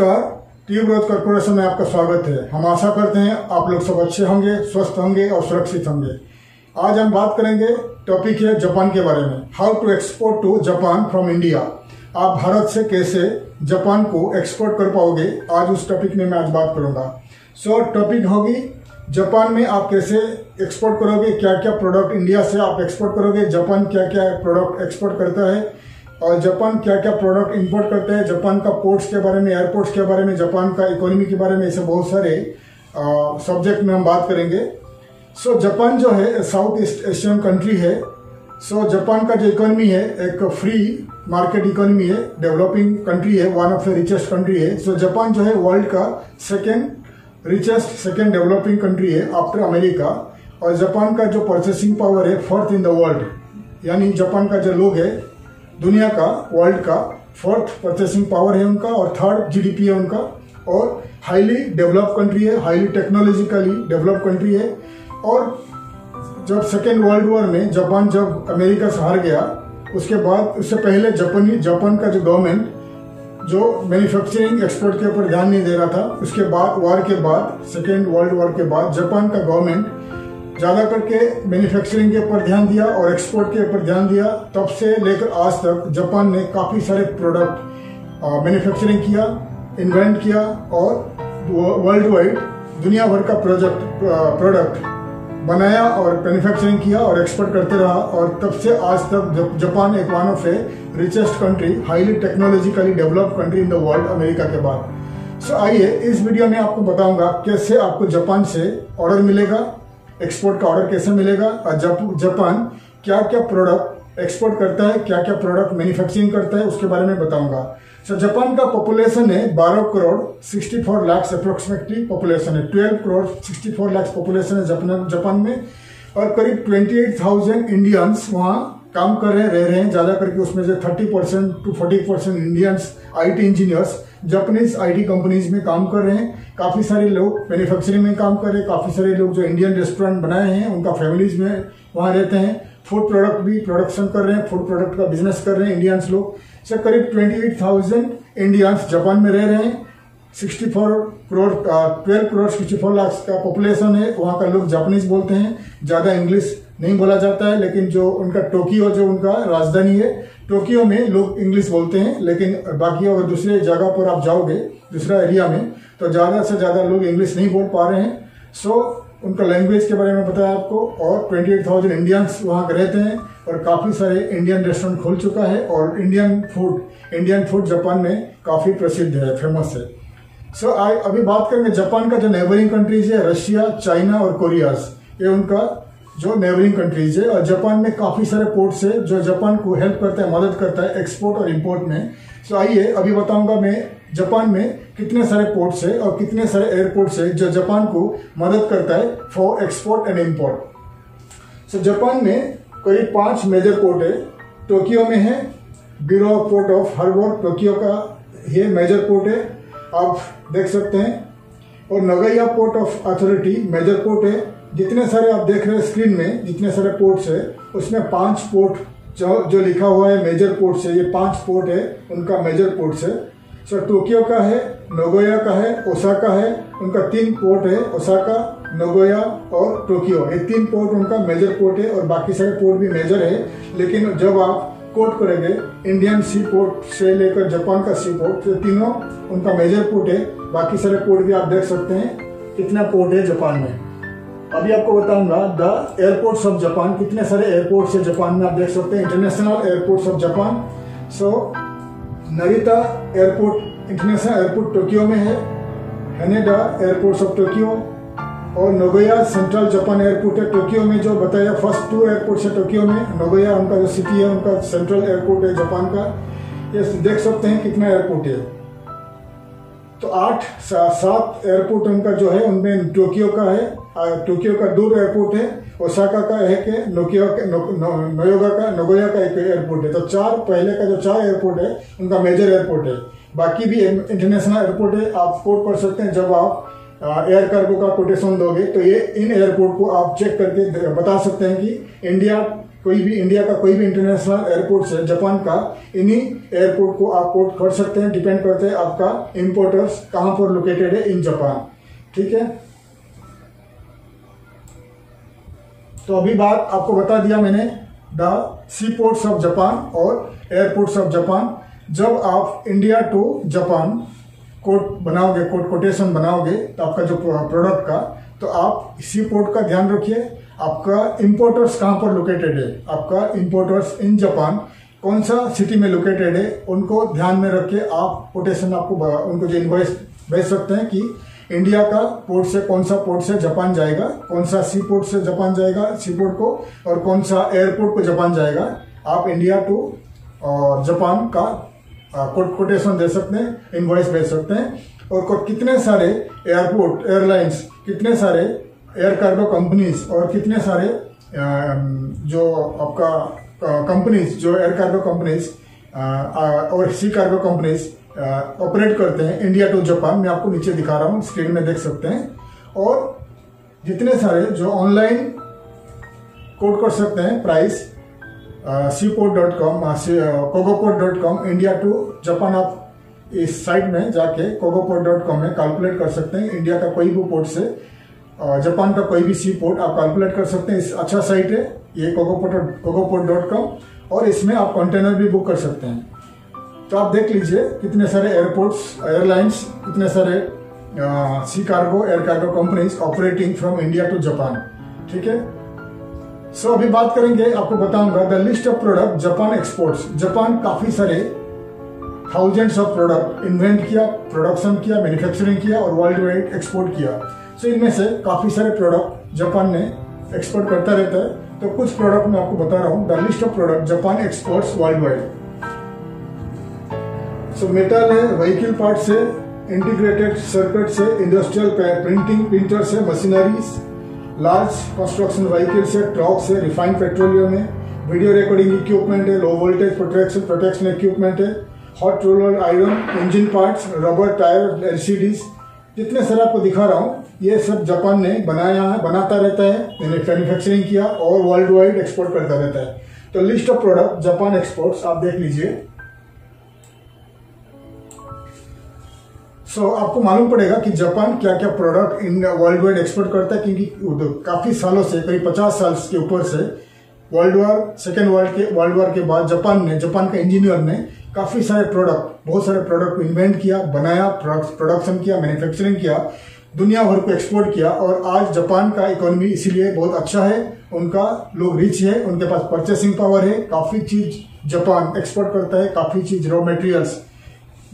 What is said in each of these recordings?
नमस्कार tube growth corporation में आपका स्वागत है। हम आशा करते हैं आप लोग सब अच्छे होंगे स्वस्थ होंगे और सुरक्षित होंगे। आज हम बात करेंगे टॉपिक है जापान के बारे में। How to export to Japan from India आप भारत से कैसे जापान को एक्सपोर्ट कर पाओगे आज उस टॉपिक में मैं आज बात करूँगा। सो so, टॉपिक होगी जापान में आप कैसे एक्सपोर्ट करोगे क्या क्या प्रोडक्ट इंडिया से आप एक्सपोर्ट करोगे जापान क्या क्या प्रोडक्ट एक्सपोर्ट करता है और जापान क्या क्या प्रोडक्ट इंपोर्ट करते हैं जापान का पोर्ट्स के बारे में एयरपोर्ट्स के बारे में जापान का इकोनॉमी के बारे में ऐसे बहुत सारे सब्जेक्ट में हम बात करेंगे। सो so, जापान जो है साउथ ईस्ट एशियन कंट्री है। सो so, जापान का जो इकोनॉमी है एक फ्री मार्केट इकोनॉमी है डेवलपिंग कंट्री है one of the richest country है। सो so, जापान जो है वर्ल्ड का second richest second developing country है आफ्टर अमेरिका और जापान का जो परचेसिंग पावर है फोर्थ इन द वर्ल्ड यानी जापान का जो लोग है दुनिया का वर्ल्ड का फोर्थ परचेसिंग पावर है उनका और थर्ड जीडीपी है उनका और हाईली डेवलप कंट्री है हाईली टेक्नोलॉजिकली डेवलप कंट्री है और जब सेकेंड वर्ल्ड वॉर में जापान जब अमेरिका से हार गया, उसके बाद, उससे पहले जापानी, जापान का जो गवर्नमेंट जो मैन्युफैक्चरिंग एक्सपोर्ट के ऊपर ध्यान नहीं दे रहा था, उसके बाद वॉर के बाद सेकेंड वर्ल्ड वॉर के बाद जापान का गवर्नमेंट ज़्यादा करके मैन्युफैक्चरिंग के ऊपर ध्यान दिया और एक्सपोर्ट के ऊपर ध्यान दिया तब से लेकर आज तक जापान ने काफ़ी सारे प्रोडक्ट मैन्युफैक्चरिंग किया इन्वेंट किया और वर्ल्ड वाइड दुनिया भर का प्रोजेक्ट प्रोडक्ट बनाया और मैन्युफैक्चरिंग किया और एक्सपोर्ट करते रहा और तब से आज तक जापान एक one of a richest country highly technologically develop country in the world America के बाद। सो so, आइए इस वीडियो में आपको बताऊँगा कैसे आपको जापान से ऑर्डर मिलेगा एक्सपोर्ट का ऑर्डर कैसे मिलेगा? और जापान क्या क्या प्रोडक्ट एक्सपोर्ट करता है? क्या क्या प्रोडक्ट मैन्युफैक्चरिंग करता है? उसके बारे में बताऊँगा। सो so, जापान का पॉपुलेशन है 12 करोड़ 64 लाख अप्रोक्सीमेटली पॉपुलेशन है। 12 करोड़ 64 लाख पॉपुलेशन है जापान में। और करीब 28,000 इंडियंस वहाँ काम कर रहे रह रहे हैं। ज़्यादा करके उसमें से 30 percent to 40 percent Indians IT engineers Japanese IT companies में काम कर रहे हैं। काफ़ी सारे लोग मैन्युफैक्चरिंग में काम कर रहे हैं काफ़ी सारे लोग जो इंडियन रेस्टोरेंट बनाए हैं, उनका फैमिलीज़ में वहाँ रहते हैं। फ़ूड प्रोडक्ट भी प्रोडक्शन कर रहे हैं फ़ूड प्रोडक्ट का बिज़नेस कर रहे हैं इंडियंस लोग। सर करीब twenty eight thousand Indians Japan में रह रहे हैं। Sixty four crore twelve crore sixty four lakh का पॉपुलेशन है। वहाँ का लोग जापानीज बोलते हैं, ज़्यादा इंग्लिश नहीं बोला जाता है लेकिन जो उनका टोक्यो जो उनका राजधानी है टोक्यो में लोग इंग्लिश बोलते हैं लेकिन बाकी अगर दूसरे जगह पर आप जाओगे दूसरा एरिया में तो ज़्यादा से ज़्यादा लोग इंग्लिश नहीं बोल पा रहे हैं। सो उनका लैंग्वेज के बारे में बताया आपको और ट्वेंटी एट थाउज़ेंड इंडियंस वहाँ रहते हैं और काफ़ी सारे इंडियन रेस्टोरेंट खुल चुका है और Indian food Indian food Japan में काफ़ी प्रसिद्ध है फ़ेमस है। सो so, अभी बात करेंगे जापान का जो नेबरिंग कंट्रीज़ है रशिया चाइना और कोरियाज। ये उनका जो नेबरिंग कंट्रीज़ है, और जापान में काफ़ी सारे पोर्ट्स है जो जापान को हेल्प करता है, मदद करता है एक्सपोर्ट और इम्पोर्ट में। सो आइए, अभी बताऊँगा मैं जापान में कितने सारे पोर्ट्स है और कितने सारे एयरपोर्ट्स है जो जापान को मदद करता है for export and import so Japan में करीब पाँच मेजर पोर्ट है। टोक्यो में है bureau port of harbour Tokyo का ये मेजर पोर्ट है। आप देख सकते हैं। और Nagoya port of authority major port है। जितने सारे आप देख रहे हैं स्क्रीन में, जितने सारे पोर्ट्स है, उसमें पाँच पोर्ट जो जो लिखा हुआ है मेजर पोर्ट्स है, ये पाँच पोर्ट है, उनका मेजर पोर्ट्स है। सर टोक्यो का है नोगोया का है ओसाका है, उनका तीन पोर्ट है ओसाका नोगोया और टोक्यो ये तीन पोर्ट उनका मेजर पोर्ट है और बाकी सारे पोर्ट भी मेजर है। लेकिन जब आप कोट करेंगे इंडियन सी पोर्ट से लेकर जापान का सी पोर्ट तो तीनों उनका मेजर पोर्ट है। बाकी सारे पोर्ट भी आप देख सकते हैं, कितना पोर्ट है जापान में। अभी आपको बताऊँगा, द एयरपोर्ट्स ऑफ़ जापान, कितने सारे एयरपोर्ट्स है जापान में आप देख सकते हैं, international airports of Japan. So Narita airport, international airport Tokyo में है, हेनेडा एयरपोर्ट्स ऑफ़ टोक्यो, और नोगोया सेंट्रल जापान एयरपोर्ट है टोक्यो में, जो बताया फ़र्स्ट टू एयरपोर्ट है टोक्यो में, नोगोया उनका जो सिटी है, उनका सेंट्रल एयरपोर्ट है जापान का। ये देख सकते हैं कितना एयरपोर्ट है। तो आठ सात एयरपोर्ट उनका जो है उनमें टोक्यो का है टोक्यो का दो एयरपोर्ट है ओसाका का है नोकियो नो, नो, नोयोगा का नोगोया का एक एयरपोर्ट है। तो चार पहले का जो चार एयरपोर्ट है उनका मेजर एयरपोर्ट है। बाकी भी इंटरनेशनल एयरपोर्ट है आप कोट कर सकते हैं जब आप एयर कार्गो का कोटेशन दोगे तो ये इन एयरपोर्ट को आप चेक करके बता सकते हैं कि इंडिया कोई भी इंडिया का कोई भी इंटरनेशनल एयरपोर्ट है जापान का, इन्हीं एयरपोर्ट को आप पोर्ट कर सकते हैं डिपेंड करते हैं आपका इम्पोर्टर्स कहाँ पर लोकेटेड है इन जापान ठीक है? तो अभी बात आपको बता दिया मैंने, the sea ports of Japan और एयरपोर्ट्स ऑफ़ जापान जब आप इंडिया टू जापान कोट बनाओगे कोट कोटेशन बनाओगे तो आपका जो प्रोडक्ट का तो आप सी पोर्ट का ध्यान रखिए। आपका इम्पोर्टर्स कहाँ पर लोकेटेड है? आपका इम्पोर्टर्स इन जापान कौन सा सिटी में लोकेटेड है? उनको ध्यान में रख के आप कोटेशन आपको उनको जो इन्वॉइस भेज सकते हैं कि इंडिया का पोर्ट से कौन सा पोर्ट से जापान जाएगा, कौन सा सी पोर्ट से जापान जाएगा सी पोर्ट को और कौन सा एयरपोर्ट को जापान जाएगा। आप इंडिया टू जापान का कोटेशन दे सकते हैं इनवॉइस भेज सकते हैं। और कितने सारे एयरपोर्ट एयरलाइंस कितने सारे एयर कार्गो कंपनीज़ और कितने सारे जो आपका कंपनीज़ जो एयर कार्गो कंपनीज़ और सी कार्गो कंपनीज़ ऑपरेट करते हैं इंडिया टू जापान मैं आपको नीचे दिखा रहा हूँ स्क्रीन में देख सकते हैं। और जितने सारे जो ऑनलाइन कोड कर सकते हैं price sea port dot com Cogoport dot com India to Japan आप इस साइट में जाके कोगोपोर्ट डॉट कॉम में कैलकुलेट कर सकते हैं। इंडिया का कोई भी पोर्ट से जापान का कोई भी सी पोर्ट आप कैलकुलेट कर सकते हैं। इस अच्छा साइट है, ये कोगोपोर्ट डॉट कॉम और इसमें आप कंटेनर भी बुक कर सकते हैं। तो आप देख लीजिए कितने सारे एयरपोर्ट्स एयरलाइंस कितने सारे sea cargo air cargo companies operating from India to Japan ठीक है? सो अभी बात करेंगे, आपको बताऊँगा the list of product Japan exports Japan काफ़ी सारे थाउजेंड्स ऑफ़ प्रोडक्ट इन्वेंट किया प्रोडक्शन किया मैन्युफैक्चरिंग किया और वर्ल्ड वाइड एक्सपोर्ट किया। सो इनमें से काफ़ी सारे प्रोडक्ट जापान ने एक्सपोर्ट करता रहता है। तो कुछ प्रोडक्ट मैं आपको बता रहा हूँ। The list of product Japan exports world wide so metal है व्हीकल पार्ट से इंटीग्रेटेड सर्किट से इंडस्ट्रियल प्रिंटिंग प्रिंटर से मशीनरीज लार्ज कंस्ट्रक्शन व्हीकल से ट्रक से रिफाइंड पेट्रोलियम है वीडियो रिकॉर्डिंग इक्विपमेंट है low voltage protection protection equipment है hot roller iron engine parts rubber tyre LCDs जितने सारे आपको दिखा रहा हूँ ये सब जापान ने बनाया है बनाता रहता है मैन्युफैक्चरिंग किया और वर्ल्ड वाइड एक्सपोर्ट करता रहता है। तो list of product Japan exports आप देख लीजिए। सो so, आपको मालूम पड़ेगा कि जापान क्या क्या product in world wide export करता है क्योंकि काफ़ी सालों से करीब पचास साल के ऊपर से वर्ल्ड वार सेकेंड वर्ल्ड के वर्ल्ड वार के बाद जापान ने जापान के इंजीनियर ने काफ़ी सारे प्रोडक्ट बहुत सारे प्रोडक्ट को इन्वेंट किया, बनाया प्रोडक्शन किया मैन्युफैक्चरिंग किया, दुनिया भर को एक्सपोर्ट किया और आज जापान का इकोनॉमी इसीलिए बहुत अच्छा है, उनका लोग रिच है, उनके पास परचेसिंग पावर है, काफ़ी चीज़ जापान एक्सपोर्ट करता है, काफ़ी चीज़ रॉ मेटेरियल्स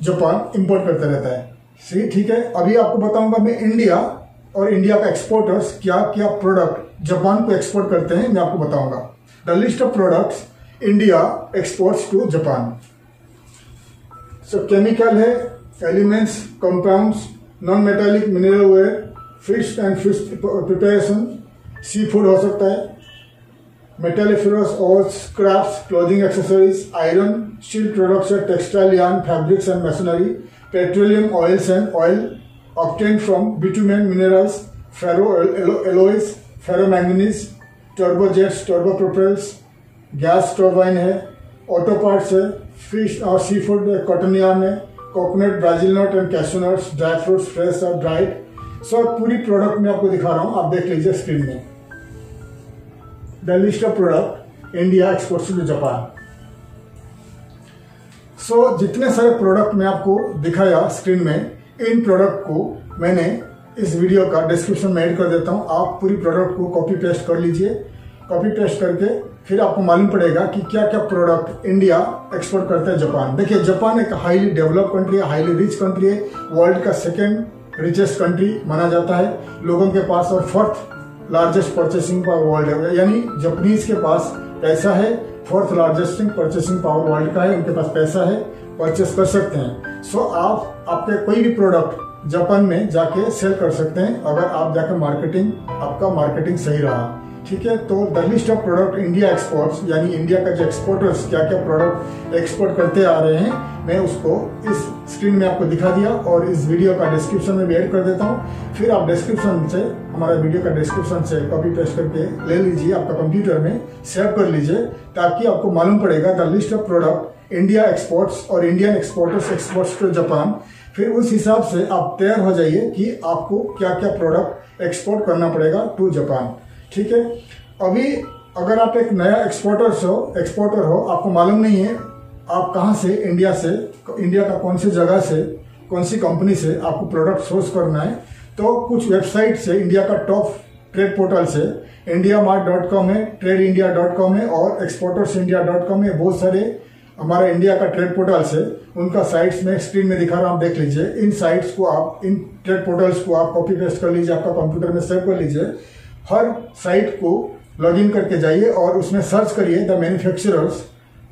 जापान इम्पोर्ट करता रहता है। सही, ठीक है? अभी आपको बताऊँगा मैं इंडिया और इंडिया का एक्सपोर्टर्स क्या क्या प्रोडक्ट जापान को एक्सपोर्ट करते हैं, मैं आपको बताऊँगा। The list of products India exports to Japan so chemical है non metallic mineral ware fish and fish preparation sea food हो सकता है मेटालिफेरस और scraps clothing accessories iron steel products textile yarn fabrics and machinery petroleum oils and oil obtained from bitumen minerals, ferroalloys, ferromanganese, turbojets, turbopropels, gas turbine है auto parts है fish और sea food cotton yarn है coconut Brazil nut and cashew nuts dry fruits fresh और dried सब पूरी product मैं आपको दिखा रहा हूँ आप देख लीजिए स्क्रीन में। The list of product India exports to Japan so जितने सारे प्रोडक्ट मैं आपको दिखाया स्क्रीन में इन प्रोडक्ट को मैंने इस वीडियो का डिस्क्रिप्शन में ऐड कर देता हूँ। आप पूरी प्रोडक्ट को कॉपी पेस्ट कर लीजिए। कॉपी पेस्ट करके फिर आपको मालूम पड़ेगा कि क्या क्या प्रोडक्ट इंडिया एक्सपोर्ट करता है जापान देखिए जापान एक हाईली डेवलप कंट्री है हाईली रिच कंट्री है। वर्ल्ड का सेकेंड रिचेस्ट कंट्री माना जाता है। लोगों के पास और fourth largest purchasing power world है। यानी जापानीज के पास पैसा है fourth largest purchasing power world का है उनके पास पैसा है परचेस कर सकते हैं। सो so, आप आपके कोई भी प्रोडक्ट जापान में जाके सेल कर सकते हैं, अगर आप जाकर मार्केटिंग आपका मार्केटिंग सही रहा। ठीक है? तो the list of product India exports यानी इंडिया का जो एक्सपोर्टर्स क्या क्या प्रोडक्ट एक्सपोर्ट करते आ रहे हैं, मैं उसको इस स्क्रीन में आपको दिखा दिया और इस वीडियो का डिस्क्रिप्शन में भी ऐड कर देता हूँ। फिर आप डिस्क्रिप्शन से, हमारा वीडियो का डिस्क्रिप्शन से कॉपी पेस्ट करके ले लीजिए, आपका कंप्यूटर में सेव कर लीजिए, ताकि आपको मालूम पड़ेगा the list of product India exports और Indian exporters exports to Japan फिर उस हिसाब से आप तैयार हो जाइए कि आपको क्या क्या प्रोडक्ट एक्सपोर्ट करना पड़ेगा टू जापान ठीक है? अभी अगर आप एक नया एक्सपोर्टर हो एक्सपोर्टर हो, आपको मालूम नहीं है, आप कहाँ से इंडिया से इंडिया का कौन सी जगह से, कौन सी कंपनी से आपको प्रोडक्ट सोर्स करना है तो कुछ वेबसाइट से इंडिया का टॉप ट्रेड पोर्टल से इंडिया मार्ट डॉट कॉम है ट्रेड इंडिया डॉट कॉम है और एक्सपोर्टर्स इंडिया डॉट कॉम है, बहुत सारे हमारा इंडिया का ट्रेड पोर्टल से, उनका साइट्स में स्क्रीन में दिखा रहा हूँ, आप देख लीजिए। इन साइट्स को आप, इन ट्रेड पोर्टल्स को आप कॉपी पेस्ट कर लीजिए, आपका कंप्यूटर में सेव कर लीजिए। हर साइट को लॉग इन करके जाइए और उसमें सर्च करिए the manufacturers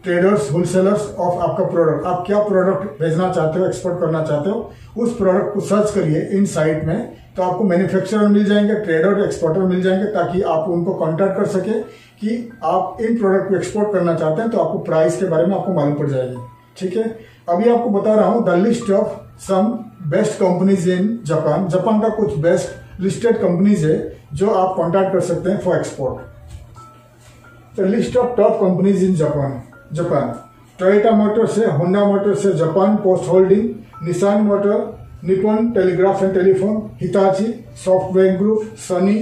traders wholesalers of आपका प्रोडक्ट आप क्या प्रोडक्ट भेजना चाहते हो एक्सपोर्ट करना चाहते हो, उस प्रोडक्ट को सर्च करिए इन साइट में तो आपको मैन्युफैक्चरर मिल जाएँगे ट्रेडर एक्सपोर्टर मिल जाएँगे, ताकि आप उनको कांटेक्ट कर सके। कि आप इन प्रोडक्ट को एक्सपोर्ट करना चाहते हैं तो आपको प्राइस के बारे में आपको मालूम पड़ जाएगी। ठीक है? अभी आपको बता रहा हूँ the list of some best companies in Japan Japan का कुछ बेस्ट लिस्टेड कंपनीज़ है, जो आप कॉन्टैक्ट कर सकते हैं for export the list of top companies in Japan Japan Toyota motor से होंडा मोटर से Japan post holding Nissan motor Nippon telegraph and telephone Hitachi software group Sony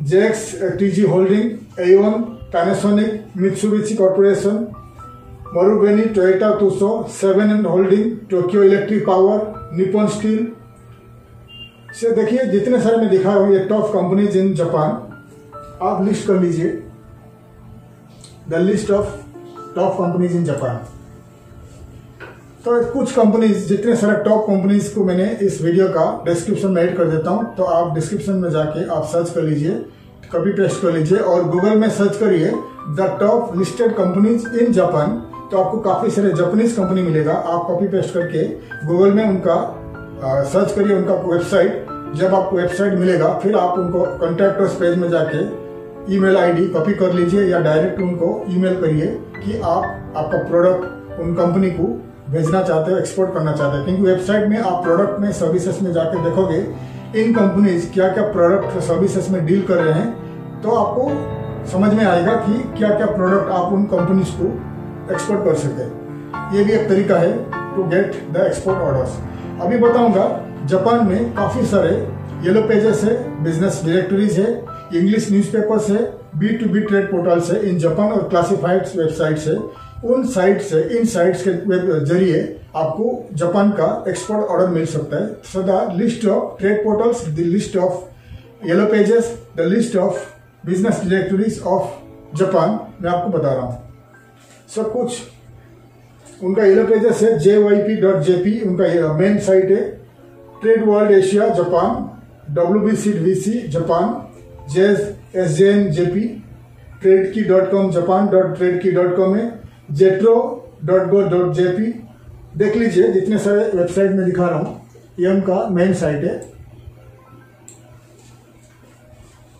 JX TG holding Aeon Panasonic Mitsubishi corporation Marubeni Toyota Tsusho seven and holding Tokyo electric power Nippon steel से देखिए, जितने सारे मैं दिखा रहा हूँ, ये top companies in Japan आप लिस्ट कर लीजिए। The list of top companies in Japan तो कुछ कंपनीज़ जितने सारे टॉप कंपनीज़ को मैंने इस वीडियो का डिस्क्रिप्शन में ऐड कर देता हूँ तो आप डिस्क्रिप्शन में जाके आप सर्च कर लीजिए कॉपी पेस्ट कर लीजिए और गूगल में सर्च करिए the top listed companies in Japan तो आपको काफ़ी सारे जापानीज कंपनी मिलेगा। आप कॉपी पेस्ट करके गूगल में उनका सर्च करिए, उनका वेबसाइट जब आपको वेबसाइट मिलेगा, फिर आप उनको कॉन्टेक्टर्स पेज में जाके ईमेल आईडी कॉपी कर लीजिए या डायरेक्ट उनको ईमेल करिए कि आप, आपका प्रोडक्ट उन कंपनी को भेजना चाहते हो एक्सपोर्ट करना चाहते हैं, क्योंकि वेबसाइट में आप प्रोडक्ट में सर्विसेज़ में जाके देखोगे इन कंपनीज़ क्या क्या प्रोडक्ट सर्विसेज़ में डील कर रहे हैं तो आपको समझ में आएगा कि क्या क्या प्रोडक्ट आप उन कंपनीज़ को एक्सपोर्ट कर सके ये भी एक तरीका है to get the export orders अभी बताऊँगा, जापान में काफ़ी सारे येलो पेजेस है बिज़नेस डायरेक्टरीज है इंग्लिश न्यूज़पेपर्स है B to B trade portal है इन जापान और क्लासिफाइड वेबसाइट से उन साइट से, इन साइट्स के ज़रिए आपको जापान का एक्सपोर्ट ऑर्डर मिल सकता है। So the list of trade portals the list of yellow pages the list of business directories of Japan मैं आपको बता रहा हूँ। सो कुछ उनका येलो पेजेस है J Y P dot JP उनका मेन साइट है। Trade world Asia Japan W B C V C Japan जेज S J N JP trade key dot com Japan dot trade key dot com है। JETRO dot go dot JP देख लीजिए, जितने सारे website में दिखा रहा हूँ, ये उनका मेन साइट है।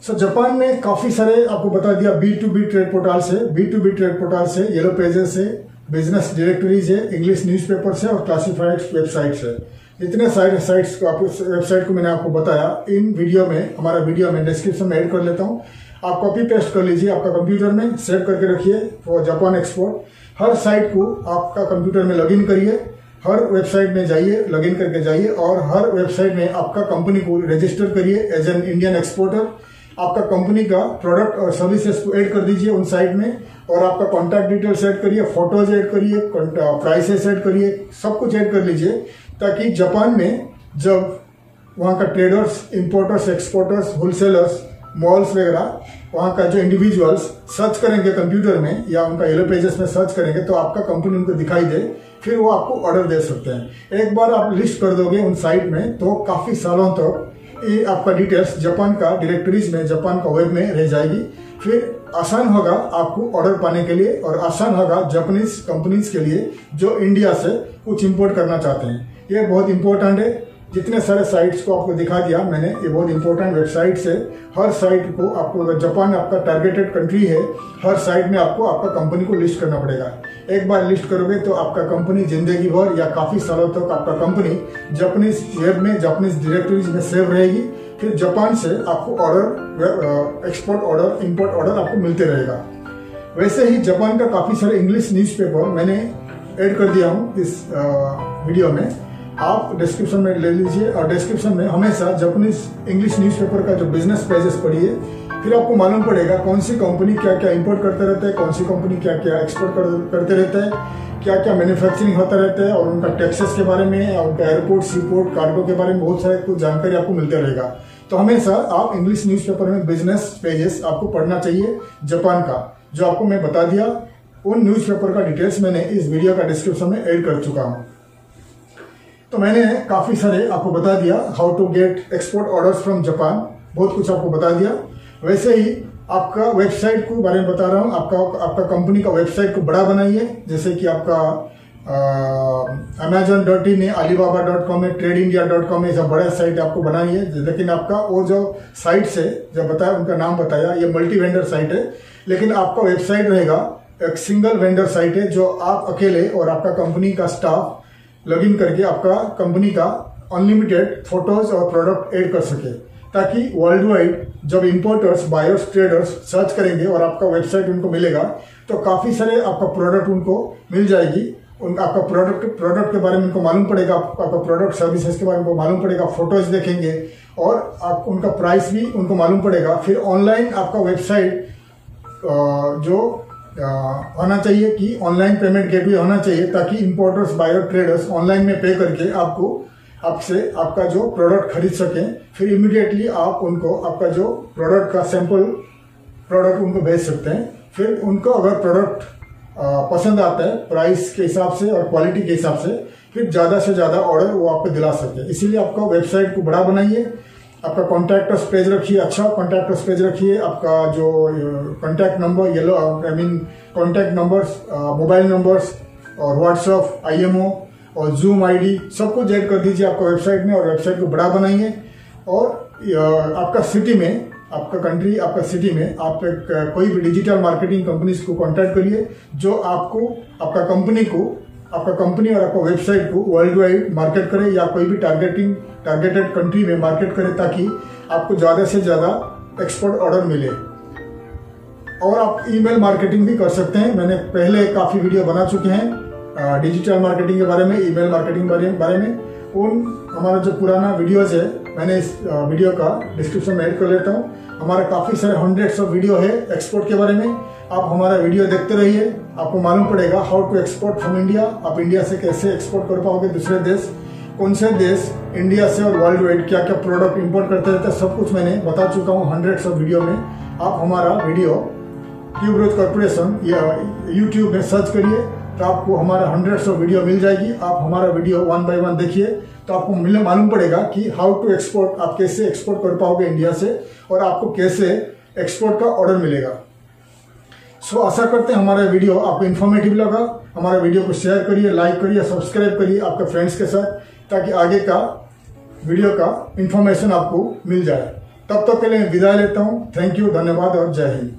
सो जापान में काफ़ी सारे आपको बता दिया B to B trade portal से B to B trade portal से येलो पेजेस से बिज़नेस डायरेक्टरीज है इंग्लिश न्यूज़पेपर से और क्लासिफाइड वेबसाइट है। इतने साइड साइट्स को आप वेबसाइट को मैंने आपको बताया। इन वीडियो में, हमारा वीडियो में डिस्क्रिप्शन में ऐड कर लेता हूँ। आप कॉपी पेस्ट कर लीजिए आपका कंप्यूटर में सेव करके रखिए फॉर जापान एक्सपोर्ट हर साइट को आपका कंप्यूटर में लॉगिन करिए, हर वेबसाइट में जाइए लॉगिन करके जाइए और हर वेबसाइट में आपका कंपनी को रजिस्टर करिए एज एन इंडियन एक्सपोर्टर आपका कंपनी का प्रोडक्ट और सर्विसेज़ को ऐड कर दीजिए उन साइट में और आपका कॉन्टैक्ट डिटेल्स ऐड करिए फ़ोटोज़ ऐड करिए प्राइसेस ऐड करिए, सब कुछ ऐड कर लीजिए ताकि जापान में जब वहाँ का traders importers exporters wholesalers malls वगैरह वहाँ का जो इंडिविजुअल्स सर्च करेंगे कंप्यूटर में या उनका येलो पेजेस में सर्च करेंगे तो आपका कंपनी उनको दिखाई दे, फिर वो आपको ऑर्डर दे सकते हैं। एक बार आप लिस्ट कर दोगे उन साइट में तो काफ़ी सालों तक ये आपका डिटेल्स जापान का डायरेक्टरीज में, जापान का वेब में रह जाएगी। फिर आसान होगा आपको ऑर्डर पाने के लिए और आसान होगा जापानीज कंपनीज़ के लिए जो इंडिया से कुछ इम्पोर्ट करना चाहते हैं। ये बहुत इंपॉर्टेंट है। जितने सारे साइट्स को आपको दिखा दिया मैंने, ये बहुत इंपॉर्टेंट वेबसाइट्स है हर साइट को आपको, अगर जापान आपका टारगेटेड कंट्री है, हर साइट में आपको आपका कंपनी को लिस्ट करना पड़ेगा। एक बार लिस्ट करोगे तो आपका कंपनी ज़िंदगी भर या काफ़ी सालों तक आपका कंपनी जापानीज वेब में जापानीज डायरेक्टरीज में सेव रहेगी। फिर जापान से आपको order export order import order आपको मिलते रहेगा। वैसे ही जापान का काफ़ी सारे इंग्लिश न्यूज़पेपर मैंने ऐड कर दिया हूँ इस वीडियो में। आप डिस्क्रिप्शन में ले लीजिए और डिस्क्रिप्शन में हमेशा जापानीज इंग्लिश न्यूज़पेपर का जो बिज़नेस पेजेस पढ़िए फिर आपको मालूम पड़ेगा कौन सी कंपनी क्या क्या इंपोर्ट करते रहते हैं कौन सी कंपनी क्या क्या एक्सपोर्ट कर, करते रहते हैं क्या क्या मैन्युफैक्चरिंग होता रहता है और उनका टैक्सेस के बारे में और उनका एयरपोर्ट सीपोर्ट कार्गो के बारे में बहुत सारे कुछ जानकारी आपको मिलते रहेगा। तो हमेशा आप इंग्लिश न्यूज़पेपर में बिज़नेस पेजेस आपको पढ़ना चाहिए जापान का। जो आपको मैं बता दिया उन न्यूज़पेपर का डिटेल्स मैंने इस वीडियो का डिस्क्रिप्शन में ऐड कर चुका हूँ। तो मैंने काफ़ी सारे आपको बता दिया how to get export orders from Japan बहुत कुछ आपको बता दिया। वैसे ही आपका वेबसाइट को बारे में बता रहा हूँ। आपका आपका कंपनी का वेबसाइट को बड़ा बनाइए। जैसे कि आपका अमेजोन डॉट इन है अलीबाबा डॉट कॉम है ट्रेड इंडिया डॉट कॉम है सब बड़ा साइट आपको बनाई है लेकिन आपका वो जो साइट है, जब बताया, उनका नाम बताया, ये मल्टी वेंडर साइट है। लेकिन आपका वेबसाइट रहेगा एक सिंगल वेंडर साइट है, जो आप अकेले और आपका कंपनी का स्टाफ लॉगिन करके आपका कंपनी का अनलिमिटेड फ़ोटोज़ और प्रोडक्ट ऐड कर सके। ताकि वर्ल्ड वाइड जब इंपोर्टर्स बायर्स ट्रेडर्स सर्च करेंगे और आपका वेबसाइट उनको मिलेगा तो काफ़ी सारे आपका प्रोडक्ट उनको मिल जाएगी। उन आपका प्रोडक्ट प्रोडक्ट के बारे में उनको मालूम पड़ेगा, आपका प्रोडक्ट सर्विसेज़ के बारे में मालूम पड़ेगा फ़ोटोज़ देखेंगे और आप, उनका प्राइस भी उनको मालूम पड़ेगा। फिर ऑनलाइन आपका वेबसाइट जो होना चाहिए कि ऑनलाइन पेमेंट गेटवे होना चाहिए ताकि इम्पोर्टर्स बायर ट्रेडर्स ऑनलाइन में पे करके आपको, आपसे आपका जो प्रोडक्ट खरीद सकें। फिर इमिडिएटली आप उनको, आपका जो प्रोडक्ट का सैंपल प्रोडक्ट उनको भेज सकते हैं। फिर उनको अगर प्रोडक्ट पसंद आता है प्राइस के हिसाब से और क्वालिटी के हिसाब से, फिर ज़्यादा से ज़्यादा ऑर्डर वो आपको दिला सके इसीलिए आपका वेबसाइट को बड़ा बनाइए। आपका कॉन्टैक्टर्स पेज रखिए अच्छा कॉन्टैक्टर्स पेज रखिए, आपका जो contact number yellow I mean contact numbers mobile numbers और व्हाट्सअप आईएमओ और जूम आईडी सब कुछ ऐड कर दीजिए आपका वेबसाइट में और वेबसाइट को बड़ा बनाइए और आपका सिटी में, आपका कंट्री आपका सिटी में आप एक कोई भी डिजिटल मार्केटिंग कंपनीज़ को कांटेक्ट करिए, जो आपको, आपका कंपनी को आपका कंपनी और आपका वेबसाइट को वर्ल्ड वाइड मार्केट करें या कोई भी टारगेटिंग टारगेटेड कंट्री में मार्केट करें ताकि आपको ज़्यादा से ज़्यादा एक्सपोर्ट ऑर्डर मिले। और आप ईमेल मार्केटिंग भी कर सकते हैं। मैंने पहले काफ़ी वीडियो बना चुके हैं डिजिटल मार्केटिंग के बारे में ईमेल मार्केटिंग के बारे में। उन हमारा जो पुराना वीडियोज़ है, मैंने इस वीडियो का डिस्क्रिप्शन में ऐड कर लेता हूँ। हमारा काफ़ी सारे हंड्रेड्स ऑफ़ वीडियो है एक्सपोर्ट के बारे में। आप हमारा वीडियो देखते रहिए। आपको मालूम पड़ेगा how to export from India आप इंडिया से कैसे एक्सपोर्ट कर पाओगे दूसरे देश? कौन से देश इंडिया से और वर्ल्ड वाइड क्या क्या प्रोडक्ट इंपोर्ट करते रहते हैं? सब कुछ मैंने बता चुका हूँ हंड्रेड्स ऑफ़ वीडियो में। आप हमारा वीडियो ट्यूब ग्रोथ कॉर्पोरेशन या यूट्यूब में सर्च करिए तो आपको हमारा हंड्रेड्स ऑफ़ वीडियो मिल जाएगी। आप हमारा वीडियो वन बाय वन देखिए तो आपको मालूम पड़ेगा कि हाउ टू एक्सपोर्ट आप कैसे एक्सपोर्ट कर पाओगे इंडिया से और आपको कैसे एक्सपोर्ट का ऑर्डर मिलेगा। सो आशा करते हैं हमारा वीडियो आपको इन्फॉर्मेटिव लगा। हमारा वीडियो को शेयर करिए लाइक करिए सब्सक्राइब करिए आपके फ्रेंड्स के साथ, ताकि आगे का वीडियो का इन्फॉर्मेशन आपको मिल जाए। तब तक तो के लिए विदाई लेता हूँ। थैंक यू धन्यवाद और जय हिंद।